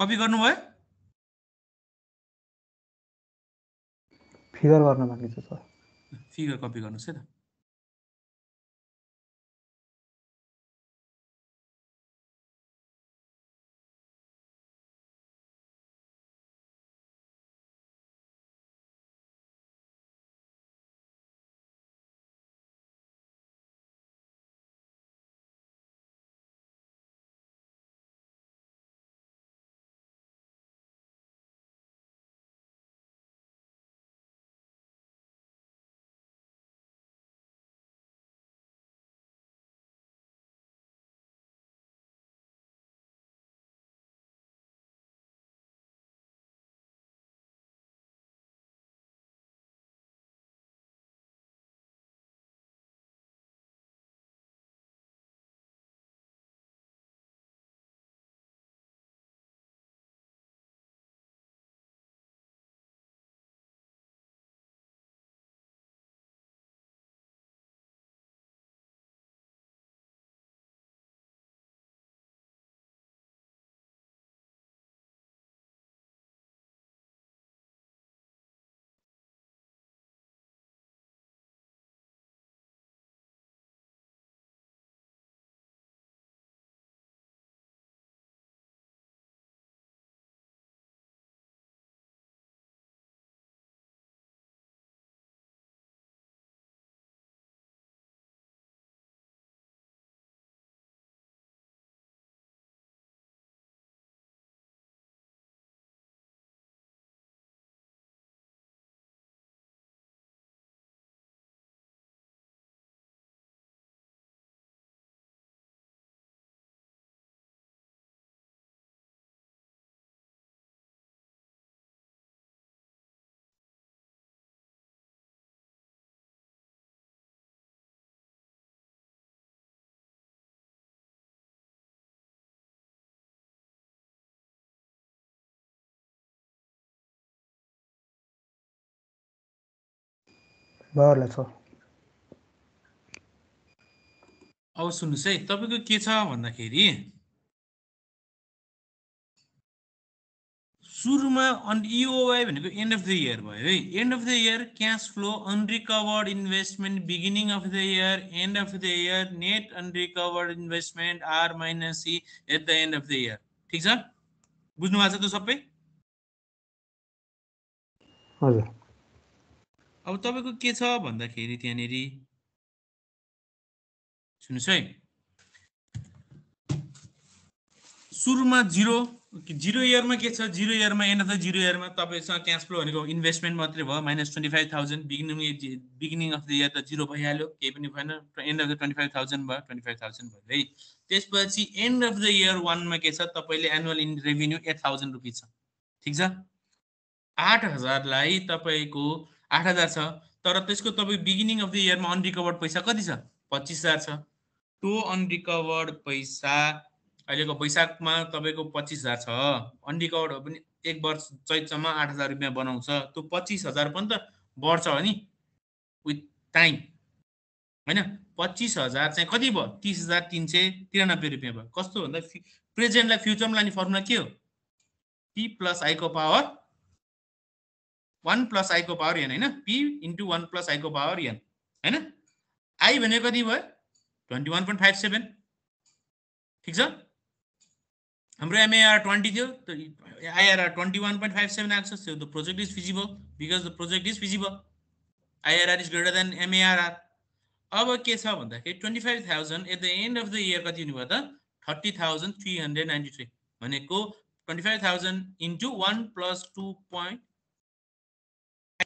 Copy गर्नुभयो? Figure गर्न बाँकी छ सर। फिगर कपी गर्नुहोस् है त। भयो होला सर अब सुन्नुहोस् है तपाईँको के छ भन्दाखेरि? सुरुमा अन इओवाई भनेको एन्ड अफ द इयर भयो है। End of the year cash flow unrecovered investment beginning of the year end of the year net unrecovered investment R minus C at the end of the year ठिक छ? बुझ्नु भएको छ त सबै? हजुर। अब तपाईँको के छ भन्दाखेरि त्यहाँनिर? सुन्नुहोस् है। सुरुमा जिरो जिरो इयरमा के छ? जिरो इयरमा एन्ड अफ द जिरो इयरमा तपाईँसँग क्यास फ्लो भनेको इन्भेस्टमेन्ट मात्रै भयो। Minus twenty five thousand beginning beginning of the year त जिरो भइहाल्यो। केही पनि भएन। End of the twenty five thousand भयो ट्वेन्टी फाइभ थाउजन्ड भयो है। त्यसपछि एन्ड अफ द इयर वानमा के छ? तपाईँले annual in revenue eight thousand rupees छ। ठिक छ? आठ हजारलाई तपाईँको आठ हजार छ तर त्यसको तपाईँ बिगिनिङ अफ द इयरमा अनरिकभर्ड पैसा कति छ? पच्चिस हजार छ। त्यो अनरिकभर्ड पैसा अहिलेको वैशाखमा तपाईँको पच्चिस हजार छ। अनरिकभर्ड भने एक वर्ष चैतसम्म आठ हजार रुपियाँ बनाउँछ। त्यो पच्चिस हजार पनि त बढ्छ हो नि। विथ टाइम होइन? पच्चिस हजार चाहिँ कति भयो? तिस हजार तिन सय तिरानब्बे रुपियाँ भयो। कस्तो भन्दा प्रेजेन्टलाई फ्युचरमा लाने फर्मुला के हो? पी प्लस आईको पावर वान प्लस आईको पावर एन होइन पी इन्टु वान प्लस आईको पावर एन होइन आई भनेको कति भयो twenty one point five seven ठिक छ हाम्रो एमएआर ट्वेन्टी थियो IRR twenty one point five seven आएको छ the project is feasible because the project is feasible IRR is greater than MARR अब के छ भन्दाखेरि twenty five thousand at the end of the year कति हुनुभयो त? Thirty thousand three hundred ninety three भनेको twenty five thousand into one plus two point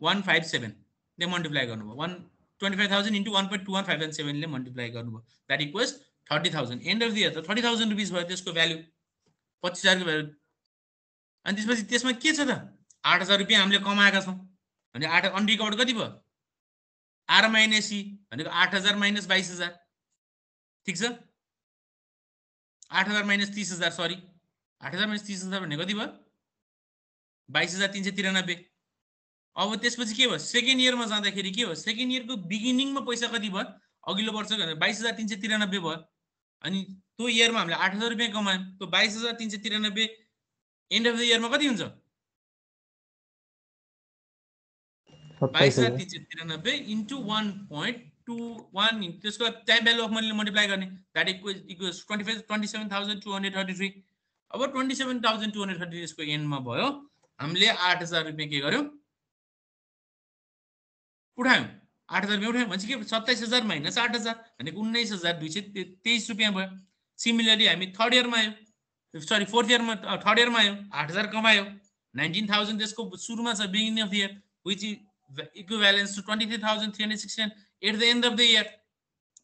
one five सेभेनले multiply गर्नुभयो। One twenty five thousand into one point two one five and सेभेनले multiply गर्नुभयो। That equals thirty thousand end of the year त thirty thousand rupees भयो त्यसको value पच्चिस हजारको value अनि त्यसपछि त्यसमा के छ त? आठ हजार रुपियाँ हामीले कमाएका छौँ। भने आठ अनरिकभर्ड कति भयो? R minus C. भनेको आठ हजार माइनस बाइस हजार। ठिक छ? आठ हजार माइनस तिस हजार सरी। आठ हजार माइनस तिस हजार भने कति भयो? बाइस हजार तिन सय तिरानब्बे। अब त्यसपछि के भयो? सेकेन्ड इयरमा जाँदाखेरि के भयो? सेकेन्ड इयरको बिगिनिङमा पैसा कति भयो? अघिल्लो वर्ष बाइस हजार तिन सय तिरानब्बे भयो। अनि त्यो इयरमा हामीले आठ हजार रुपियाँ कमायौँ। त्यो बाइस हजार तिन सय तिरानब्बे एन्ड अफ द इयरमा कति हुन्छ? बाइस हजार तिन सय तिरानब्बे into one point two one त्यसको टाइम भ्यालु अफ मनीले मल्टिप्लाई गर्ने। That equal equals twenty five twenty seven thousand two hundred thirty three अब twenty seven thousand two hundred thirty यसको एन्डमा भयो। हामीले आठ हजार रुपियाँ के गर्यौँ? उठायौँ। आठ हजार रुपियाँ उठायौँ भनेपछि के सत्ताइस हजार माइनस आठ हजार भनेको उन्नाइस हजार दुई सय तेइस रुपियाँ भयो। सिमिलरली हामी थर्ड इयरमा आयो। सरी फोर्थ इयरमा थर्ड इयरमा आयो। आठ हजार कमायो। नाइन्टिन थाउजन्ड त्यसको सुरुमा छ beginning of the year which is equivalence to twenty three thousand three hundred sixty at the end of the year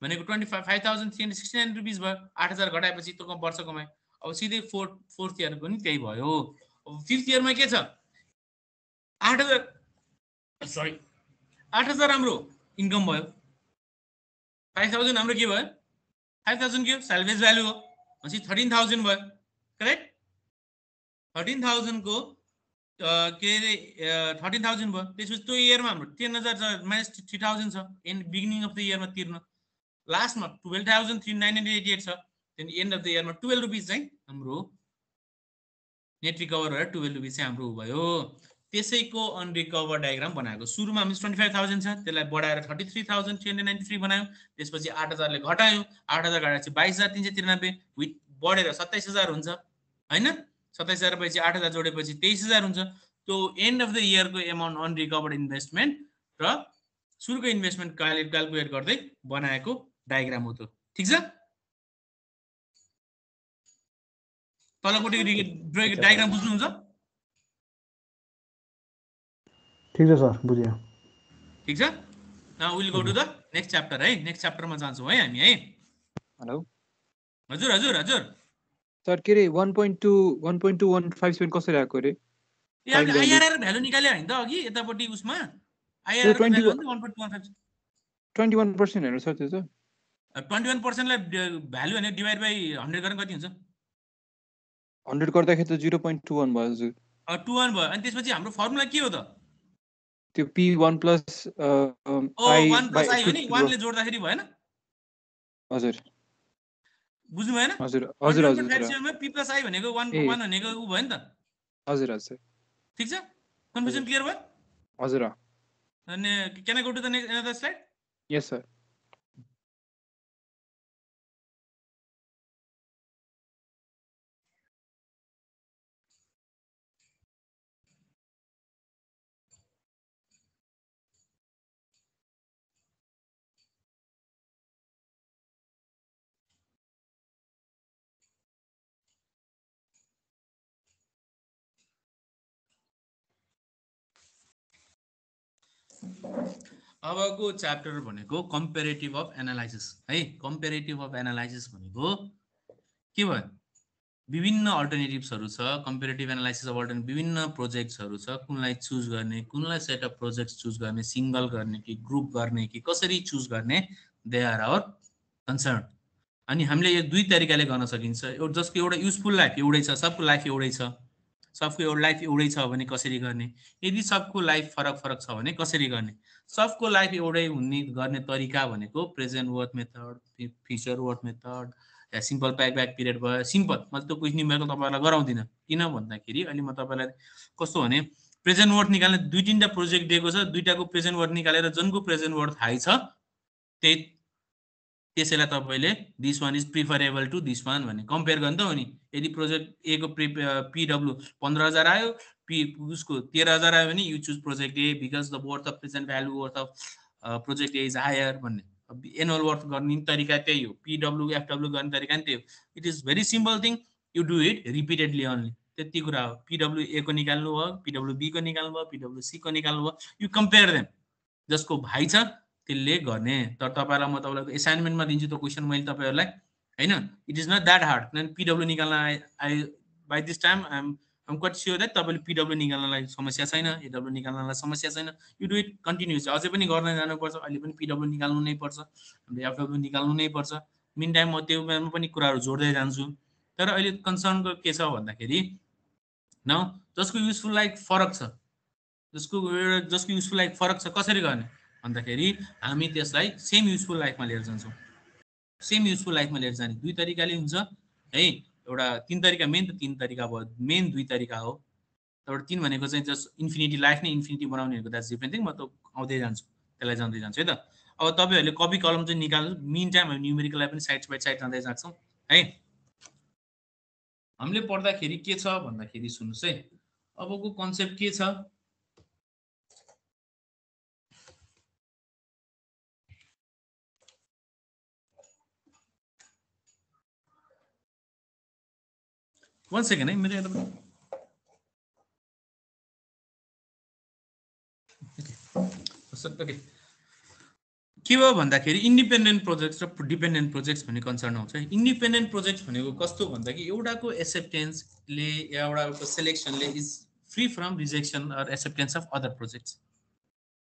भनेको twenty five five thousand three hundred sixty nine rupees भयो। आठ हजार घटाएपछि त्यो वर्ष कमायो अब सिधै फोर्थ फोर्थ इयर पनि त्यही भयो। अब फिफ्थ इयरमा के छ? आठ हजार सरी आठ हजार हाम्रो इन्कम भयो। फाइभ थाउजन्ड हाम्रो के भयो? फाइभ थाउजन्ड के हो? सेल्भेज भ्यालु हो। भनेपछि थर्टिन थाउजन्ड भयो। करेक्ट? थर्टिन थाउजन्डको के अरे थर्टिन थाउजन्ड भयो। त्यसपछि त्यो इयरमा हाम्रो टेन हजार माइनस थ्री थाउजन्ड छ। एन्ड बिगिनिङ अफ द इयरमा तिर्न। लास्टमा twelve thousand three nine hundred eighty eight छ। त्यहाँदेखि एन्ड अफ द इयरमा टुवेल्भ रुपिस चाहिँ हाम्रो नेट रिकभर भएर टुवेल्भ रुपिस चाहिँ हाम्रो भयो। त्यसैको अनरिकभर डायग्राम बनाएको। सुरुमा हामी ट्वेन्टी फाइभ थाउजन्ड छ त्यसलाई बढाएर thirty three thousand three hundred ninety three बनायौँ त्यसपछि आठ हजारले घटायौँ आठ हजार घटाएपछि बाइस हजार तिन सय तिरानब्बे विथ बढेर सत्ताइस हजार हुन्छ होइन? सत्ताइस हजार पछि आठ हजार जोडेपछि तेइस हजार हुन्छ। त्यो एन्ड अफ द इयरको एमाउन्ट अनरिकभर्ड इन्भेस्टमेन्ट र सुरुको इन्भेस्टमेन्ट क्यालकुलेट गर्दै बनाएको डायग्राम हो त्यो। ठिक छ? तलपट्टि डायग्राम बुझ्नुहुन्छ? ठिक छ सर बुझ्यो। ठिक छ? Will go to the next chapter है? नेक्स्ट च्याप्टरमा जान्छौँ है हामी है? हेलो। हजुर हजुर हजुर। सर के अरे one point two one point two one five seven कसरी आएको अरे. आइआरआर भ्यालु निकाल्यो होइन त अघि यतापट्टि उसमा। त्यो IRR 21 one point one five twenty one percent हेर्नु सर त्यो त ट्वेन्टी वान पर्सेन्टलाई भ्यालु भने डिभाइड बाई हन्ड्रेड गरेर कति हुन्छ? हन्ड्रेड गर्दाखेरि त जिरो पोइन्ट टू वान भयो हजुर। टु वान भयो। अनि त्यसपछि हाम्रो फर्मुला के हो त? त्यो पी वान प्लस वानले जोड्दाखेरि भएन? हजुर। बुझ्नु भएन? हजुर हजुर हजुर पी प्लस आई भनेको वान। वान भनेको ऊ भयो नि त। हजुर हजुर। ठिक छ? कन्फ्युजन क्लियर भयो? हजुर। अनि can I go to the next another slide yes sir अबको च्याप्टर भनेको कम्पेरेटिभ अफ एनालाइसिस है? कम्पेरेटिभ अफ एनालाइसिस भनेको के भयो? विभिन्न अल्टरनेटिभ्सहरू छ कम्पेरेटिभ एनालाइसिस अफ अल्टरनेटिभ विभिन्न प्रोजेक्ट्सहरू छ कुनलाई चुज गर्ने कुनलाई सेट अफ प्रोजेक्ट्स चुज गर्ने सिङ्गल गर्ने कि ग्रुप गर्ने कि कसरी चुज गर्ने दे आर आवर कन्सर्न अनि हामीले यो दुई तरिकाले गर्न सकिन्छ। एउटा जसको एउटा युजफुल लाइफ एउटै छ सबको लाइफ एउटै छ। सबको एउटा लाइफ एउटै छ भने कसरी गर्ने? यदि सबको लाइफ फरक फरक छ भने कसरी गर्ने? सबको लाइफ एउटै हुने गर्ने तरिका भनेको present worth method future worth method या सिम्पल प्याक ब्याक पिरियड भयो सिम्पल। मैले त्यो कुछ निमेको तपाईँलाई गराउँदिनँ। किन भन्दाखेरि अहिले म तपाईँलाई कस्तो भने प्रेजेन्ट वर्थ निकाल्ने दुई तिनवटा प्रोजेक्ट दिएको छ। दुइटाको प्रेजेन्ट वर्थ निकालेर जनको प्रेजेन्ट वर्थ थाहै छ त्यही त्यसैलाई तपाईँले this one is preferable to this one भन्ने कम्पेयर गर्ने त हो नि। यदि प्रोजेक्ट ए को प्रि पिडब्लु पन्ध्र हजार आयो पी उसको तेह्र हजार आयो भने you choose project A because the worth of present value worth of project A is higher भन्ने। एनुअल वर्थ गर्ने तरिका त्यही हो। पिडब्लु एफडब्लु गर्ने तरिका पनि त्यही हो। It is very simple thing you do it repeatedly only त्यति कुरा हो। पिडब्लु ए को निकाल्नु भयो पिडब्लु बीको निकाल्नु भयो पिडब्लु सीको निकाल्नु भयो। यु कम्पेयर देम जसको भाइ छ त्यसले गर्ने। तर तपाईँलाई म तपाईँलाई एसाइनमेन्टमा दिन्छु त्यो क्वेसन मैले तपाईँहरूलाई। होइन? It is not that hard किनभने पिडब्लु निकाल्न I I by this time I'm am quite sure that तपाईँले पिडब्लु निकाल्नलाई समस्या छैन एडब्लु निकाल्नलाई समस्या छैन। यु डु इट कन्टिन्युस अझै पनि गर्न जानुपर्छ। अहिले पनि पिडब्लु निकाल्नु नै पर्छ। हामीले एफडब्लु निकाल्नु नै पर्छ। मिन टाइम म त्यो पनि कुराहरू जोड्दै जान्छु। तर अहिले कन्सर्नको के छ भन्दाखेरि न जसको युजफुल लाइक फरक छ जसको जसको युजफुल लाइक फरक छ कसरी गर्ने? भन्दाखेरि हामी त्यसलाई सेम युजफुल लाइफमा लिएर जान्छौँ। सेम युजफुल लाइफमा लिएर जाने दुई तरिकाले हुन्छ। है एउटा तिन तरिका मेन त तिन तरिका भयो। मेन दुई तरिका हो। त्यहाँबाट तिन भनेको चाहिँ जस्ट इन्फिनिटी लाइफ नै इन्फिनिटी बनाउनेहरूको द्याट्स डिफ्रेन्ट थिङ म त आउँदै जान्छु। त्यसलाई जान्दै जान्छु है त? अब तपाईँहरूले कपी कलम चाहिँ निकाल्नु मिन टाइम हामी न्युमेरिकललाई पनि साइड बाई साइड जाँदै जान्छौँ है? हामीले पढ्दाखेरि के छ भन्दाखेरि सुन्नुहोस् है। अबको कन्सेप्ट के छ? वान सेकेन्ड है मेरो ओके के भयो भन्दाखेरि इन्डिपेन्डेन्ट प्रोजेक्ट्स र डिपेन्डेन्ट प्रोजेक्ट्स भन्ने कन्सर्न आउँछ इन्डिपेन्डेन्ट प्रोजेक्ट भनेको कस्तो भन्दाखेरि एउटाको एक्सेप्टेन्सले एउटाको सेलेक्सनले is free from rejection or acceptance of other projects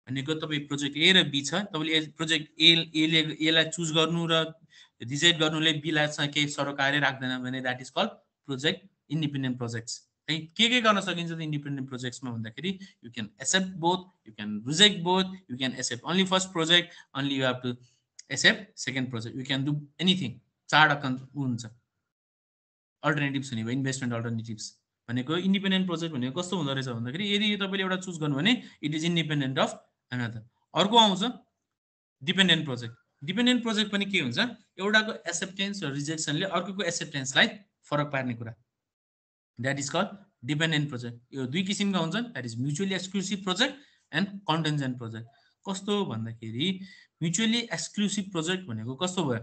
भनेको तपाईँ प्रोजेक्ट ए र बी छ तपाईँले प्रोजेक्ट ए एले एलाई चुज गर्नु र रिजेक्ट गर्नुले बीलाई चाहिँ केही सरोकारले राख्दैन भने that is call project independent projects है के के गर्न सकिन्छ त इन्डिपेन्डेन्ट प्रोजेक्ट्समा भन्दाखेरि you can accept both you can reject both you can accept only first project only you have to accept second project you can do anything चारवटा कन् हुन्छ। अल्टरनेटिभ्स हुने भयो इन्भेस्टमेन्ट अल्टरनेटिभ्स भनेको इन्डिपेन्डेन्ट प्रोजेक्ट भनेको कस्तो हुँदो रहेछ भन्दाखेरि यदि तपाईँले एउटा चुज गर्नु भने it is independent of another अर्को आउँछ डिपेन्डेन्ट प्रोजेक्ट डिपेन्डेन्ट प्रोजेक्ट पनि के हुन्छ एउटाको एक्सेप्टेन्स र रिजेक्सनले अर्कोको एक्सेप्टेन्सलाई फरक पार्ने कुरा। That is call dependent project यो दुई किसिमका हुन्छन्। That is mutually exclusive project and contingent project कस्तो भन्दाखेरि म्युचुअली एक्सक्लुसिभ प्रोजेक्ट भनेको कस्तो भयो?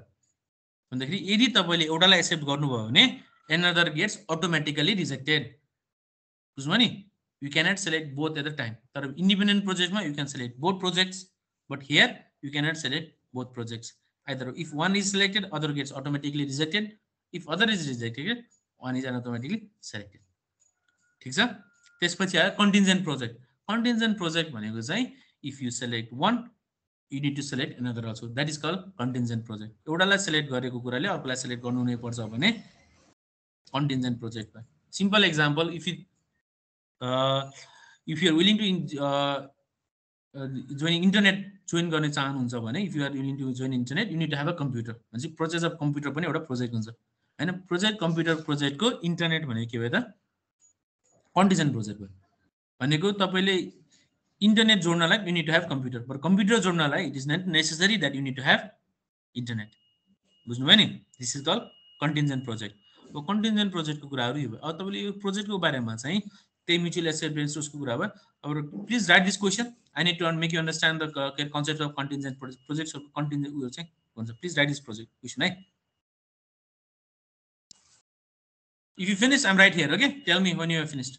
भन्दाखेरि यदि तपाईँले एउटालाई एक्सेप्ट गर्नुभयो भने एनदर गेट्स अटोमेटिकली रिजेक्टेड बुझ्नुभयो नि? You cannot select both at the time तर independent प्रोजेक्टमा you can select both projects but here you cannot select both projects either if one is selected other gets automatically rejected if other is rejected one is automatically selected. ठिक छ? त्यसपछि आयो contingent project. Contingent project भनेको चाहिँ if you select one you need to select another also that is call contingent project एउटालाई select गरेको कुराले अर्कोलाई सेलेक्ट गर्नु नै पर्छ भने contingent प्रोजेक्टमा simple example if you if you're willing to join internet join गर्ने चाहनुहुन्छ भने if you're willing to join internet you need to have a computer भनेपछि प्रोजेक्ट अफ कम्प्युटर पनि एउटा प्रोजेक्ट हुन्छ। होइन? प्रोजेक्ट कम्प्युटर प्रोजेक्टको इन्टरनेट भनेको के भयो त? कन्टिजेन्ट प्रोजेक्ट भयो। भनेको तपाईँले internet जोड्नलाई you need to have computer but computer जोड्नलाई it is not necessary that you need to have internet बुझ्नुभयो नि? This is call contingent project अब कन्टिन्जेन्ट प्रोजेक्टको कुराहरू यो भयो? अब तपाईँले यो प्रोजेक्टको बारेमा चाहिँ त्यही म्युचुअल एक्सेप्टेन्स उसको कुरा भयो। अब please write this question I need to make you understand the concept of contingent project प्रोजेक्ट्सहरूको contingent उयो चाहिँ हुन्छ। Please write this project question है? If you finish, I'm right here. Okay, tell me when you have finished.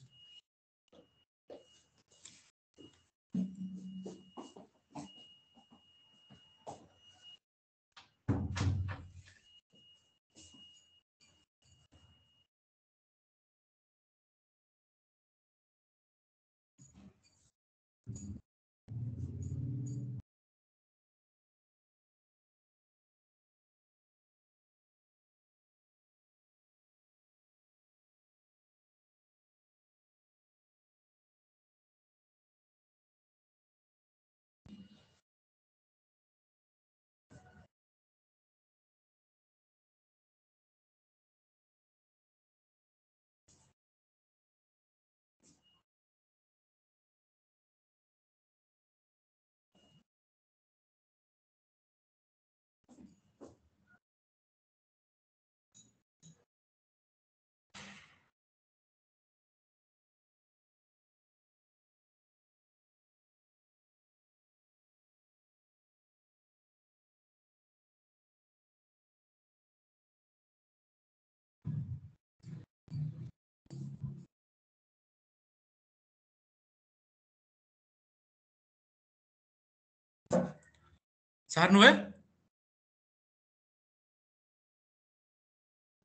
सार्नुभयो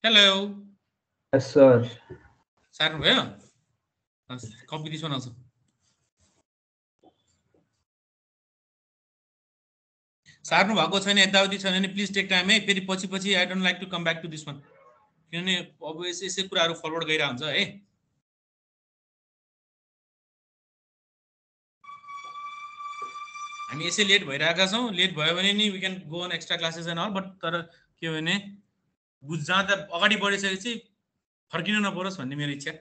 hello Yes, sir. सार्नुभयो copy this बनाउँछु सार्नु भएको छैन यताउति छैन भने प्लिज टेक टाइम है। फेरि पछि पछि I don't like to come back to this one किनभने अब यस यसै कुराहरू फरवर्ड गइरहेको हुन्छ है। हामी यसै लेट भइरहेका छौँ। लेट भयो भने नि we can go on extra classes and all but तर के भने बुझ जहाँ अगाडि बढिसकेपछि फर्किनु नपरोस् भन्ने मेरो इच्छा।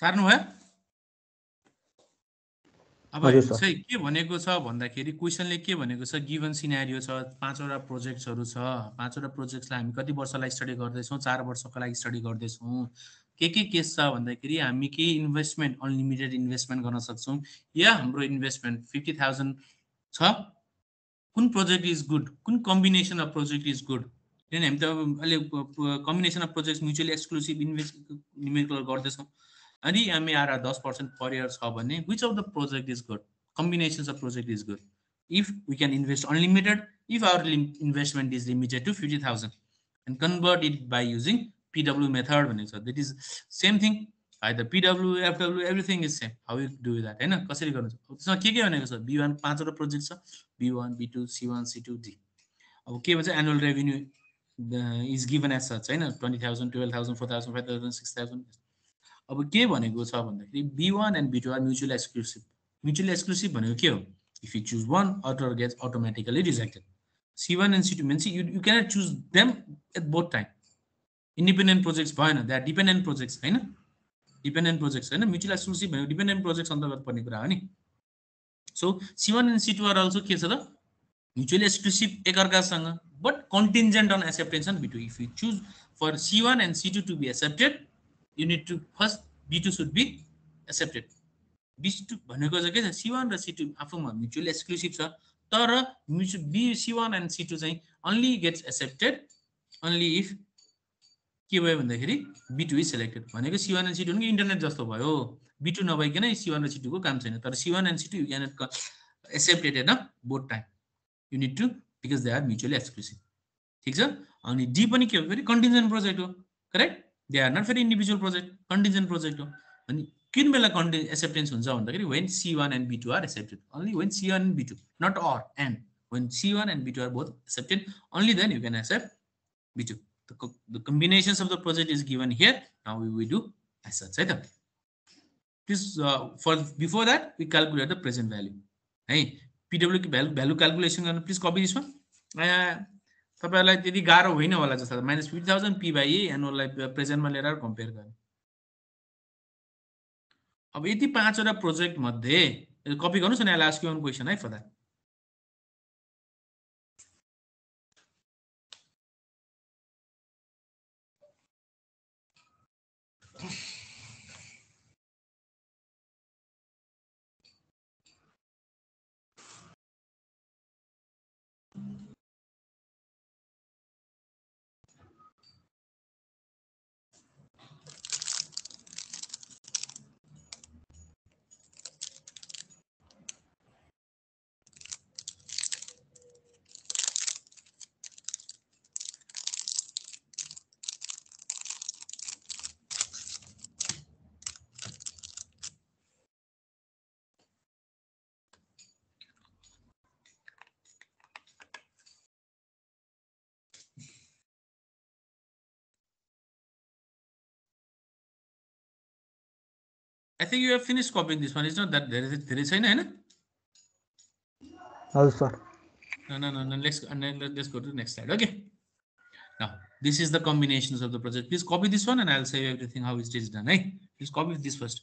सार्नुभयो अब हजुर सर। चाहिँ के भनेको छ भन्दाखेरि क्वेसनले के भनेको छ? गिभन सिनारियो छ पाँचवटा प्रोजेक्ट्सहरू छ पाँचवटा प्रोजेक्ट्सलाई हामी कति वर्षलाई स्टडी गर्दैछौँ? चार वर्षको लागि स्टडी गर्दैछौँ। के के केस छ भन्दाखेरि हामी केही इन्भेस्टमेन्ट अनलिमिटेड इन्भेस्टमेन्ट गर्न सक्छौँ। या हाम्रो इन्भेस्टमेन्ट फिफ्टी थाउजन्ड छ। कुन प्रोजेक्ट इज गुड कुन combination of project is good किनभने हामी त अब अहिले combination of project mutually exclusive invest गर्दैछौँ। अनि आएर दस पर्सेन्ट पर इयर छ भने which of the project is good combinations of project is good if we can invest unlimited if our investment is limited to fifty thousand and convert it by using PW method भनेको छ. That is same thing है the PW FW everything is same how you do that होइन? कसरी गर्नु त्यसमा के के भनेको छ? बी वान पाँचवटा प्रोजेक्ट छ B one B two C one C two D अब के भन्छ? Annual revenue is given as such होइन? Twenty thousand twelve thousand four thousand five thousand six thousand अब के भनेको छ भन्दाखेरि B one and B two are mutual exclusive mutual exclusive भनेको के हो? If you choose one other gets automatically rejected C one and C two means you you cannot choose them at both time independent projects भएन that dependent projects होइन? Dependent projects होइन? Mutual exclusive भनेको dependent projects अन्तर्गत पर्ने कुरा हो नि? So C one and C two are also के छ त? म्युचुअली एक्सक्लुसिभ एकअर्कासँग but contingent on acceptance B if you choose for C one and C two to be accepted you need to first B2 should be accepted. B2 भनेको चाहिँ के छ? C one र C two आफूमा mutually exclusive छ तर mutual B C one and C two चाहिँ only gets accepted only if के भयो भन्दाखेरि बी टू इज सेलेक्टेड भनेको C one and C two भनेको इन्टरनेट जस्तो भयो? बी टू नभइकन सी वान र सी टूको काम छैन। तर C one and C two you cannot accepted होइन both time you need to because they are mutually exclusive ठिक छ? अनि डी पनि के हो? फेरि कन्टिजेन्ट प्रोजेक्ट हो करेक्ट दे आर नट फेरि इन्डिभिजुअल प्रोजेक्ट कन्टिजेन्ट प्रोजेक्ट हो अनि कुन बेला कन्टि एक्सेप्टेन्स हुन्छ भन्दाखेरि when C one and B two are accepted only when C one and B two not or and when C one and B two are both accepted only then you can accept B2. The, co- the combinations of the project is given here. Now we will do as such. Right? This uh, for before that we calculate the present value. है PW value value calculation गर्नु please copy यसमा तपाईँहरूलाई त्यति गाह्रो होइन होला जस्तो minus fifty thousand P by एनुअललाई प्रेजेन्टमा लिएर कम्पेयर गर्ने। अब यति पाँचवटा प्रोजेक्ट मध्ये कपी गर्नुहोस् न वान क्वेसन है for I think you have finished copying this one. It's not that there is a there is a No, sir. No, no, no, no. Let's uh, and then let's go to the next slide. Okay. Now this is the combinations of the project. Please copy this one, and I'll save everything how it is done. Hey, eh? please copy this first.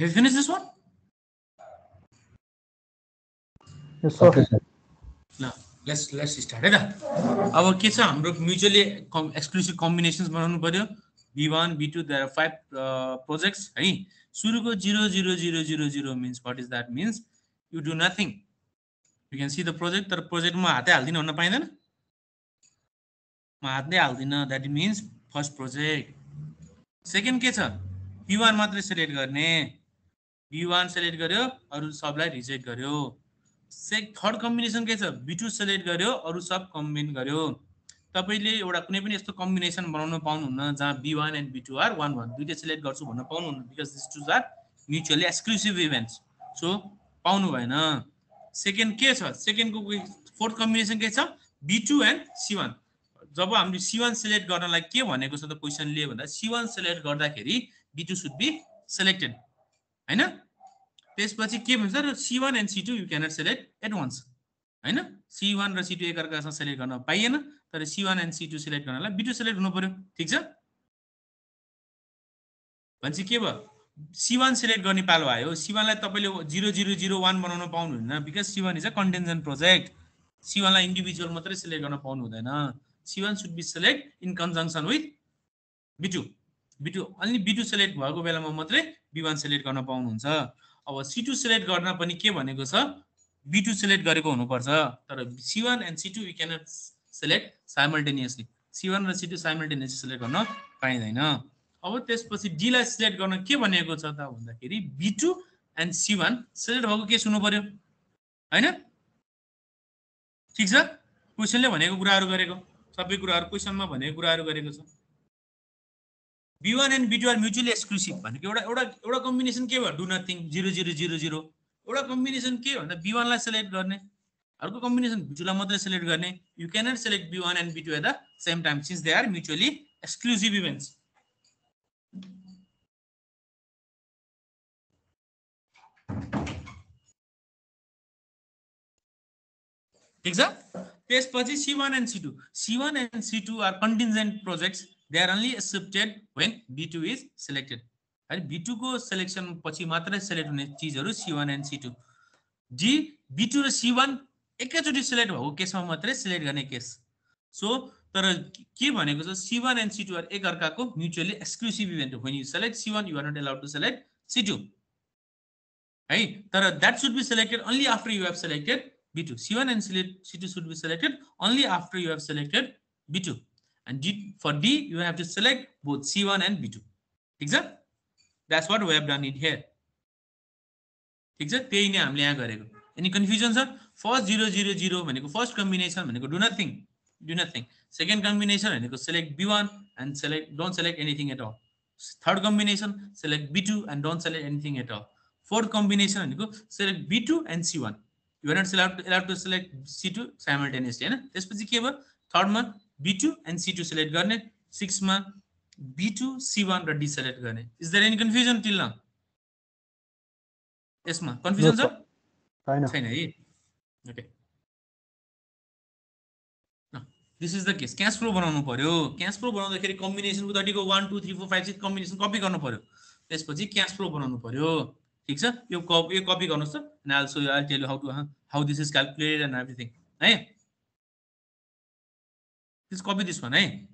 Have you finished this one? Yes sir Okay, sir. ल let's let's start है त अब के छ? हाम्रो mutually exclusive combinations बनाउनु पर्यो। B one B two there five projects है सुरुको zero zero zero zero zero means what is that means you do nothing you can see the project तर प्रोजेक्टमा हातै हाल्दिनँ भन्न पाइँदैन। म हातै हाल्दिनँ। That means first project second के छ? बी वान मात्रै सेलेक्ट गर्ने। बी वान सेलेक्ट गर्यो अरू सबलाई रिजेक्ट गर्यो। सेक थर्ड कम्बिनेसन के छ? बिटु सेलेक्ट गर्यो अरू सब कम्बिन गर्यो। तपाईँले एउटा कुनै पनि यस्तो कम्बिनेसन बनाउन पाउनुहुन्न जहाँ B one and B two are one one दुइटै सेलेक्ट गर्छु भन्न पाउनुहुन्न because this twos are mutually exclusive events so पाउनु भएन। सेकेन्ड के छ? सेकेन्डको फोर्थ कम्बिनेसन के छ? B two and C one जब हामीले सी वान सेलेक्ट गर्नलाई के भनेको छ त क्वेसनले भन्दा सी वान सेलेक्ट गर्दाखेरि B two should be selected होइन? त्यसपछि के भन्छ र C one and C two you cannot select at once होइन? सी वान र सी टू एकअर्कासँग सेलेक्ट गर्न पाइएन तर C one and C two select गर्नलाई बी टू सेलेक्ट हुनु पर्यो ठिक छ? भनेपछि के भयो? सी वान सेलेक्ट गर्ने पालो आयो। सी वानलाई तपाईँले जिरो जिरो जिरो वान बनाउन पाउनुहुन्न because C one is a कन्टेन्जेन्ट project C वानलाई individual मात्रै सेलेक्ट गर्न पाउनु हुँदैन। C one should be select in कन्जङ्सन with be to be two only be two select भएको बेलामा मात्रै बी वान सेलेक्ट गर्न पाउनुहुन्छ। अब सी टू सेलेक्ट गर्न पनि के भनेको छ? बी टू सेलेक्ट गरेको हुनुपर्छ। तर C one and C two you cannot select simultaneously C one र सी टू साइमल्टेनियसली सेलेक्ट गर्न पाइँदैन। अब त्यसपछि डीलाई सेलेक्ट गर्न के भनेको छ त भन्दाखेरि B two and C one select भएको केस हुनु पर्यो होइन? ठिक छ? क्वेसनले भनेको कुराहरू गरेको। सबै कुराहरू क्वेसनमा भनेको कुराहरू गरेको छ। B one and B two are mutually exclusive भनेको एउटा एउटा एउटा कम्बिनेसन के भयो? Do nothing zero zero zero zero एउटा कम्बिनेसन के भन्दा बी वानलाई सेलेक्ट गर्ने अर्को कम्बिनेसन बी टूलाई मात्रै सेलेक्ट गर्ने. You cannot select B one and B two at the same time since they are mutually exclusive events ठिक छ? त्यसपछि C one and C two C one and C two are contingent projects they are only accepted when B two is selected है B टूको selection पछि मात्रै select हुने चिजहरू C one and C two G B two र C one एकैचोटि select भएको केसमा मात्रै सेलेक्ट गर्ने केस। सो तर के भनेको छ? C one and C two are एकअर्काको म्युचुअली एक्सक्लुसिभ इभेन्ट हो you select C one you're not allowed to select C two है? तर that should be selected only after you have selected B two C one and C two should be selected only after you have selected B two for D you have to select both C one and B two ठिक छ that's what we have done it here ठिक छ त्यही नै हामीले यहाँ गरेको। Any confusion छ फर्स्ट जिरो जिरो जिरो भनेको फर्स्ट कम्बिनेसन भनेको do nothing do nothing second combination भनेको select B one and select don't select anything at all third combination select B two and don't select anything at all fourth combination भनेको select B two and C one you not select allowed to select C two simultaneously होइन त्यसपछि के भयो? थर्डमा B two and C two select गर्ने सिक्समा B two C one र D select गर्ने। Is there any confusion till न यसमा कन्फ्युजन छ छैन है okay this is the case cash flow बनाउनु पर्यो। क्यास फ्लो बनाउँदाखेरि combination उतापट्टिको one two three four five six combination copy गर्नु पर्यो। त्यसपछि क्यास फ्लो बनाउनु पर्यो। ठिक छ? यो कप यो कपी गर्नुहोस् त and tell how to how this is calculated and everything है दिस कपी दिस वान है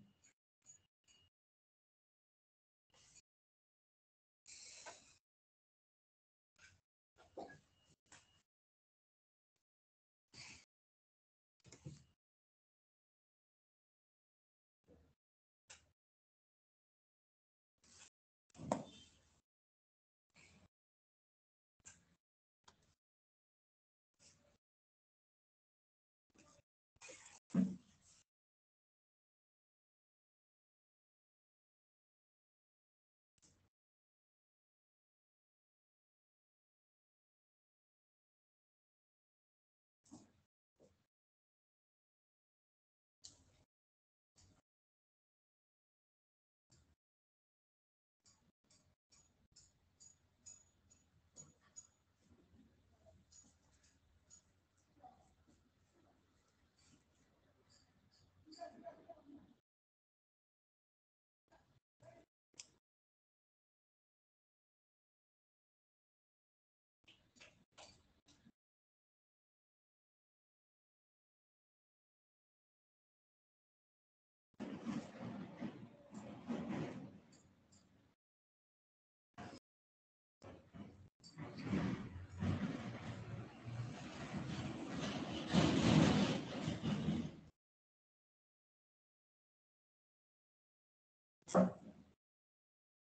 Right.